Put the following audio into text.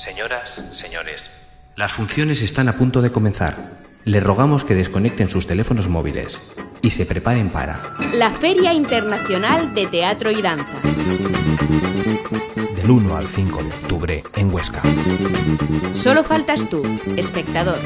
Señoras, señores, las funciones están a punto de comenzar. Les rogamos que desconecten sus teléfonos móviles y se preparen para La Feria Internacional de Teatro y Danza. del 1 al 5 de octubre en Huesca. Solo faltas tú, espectador.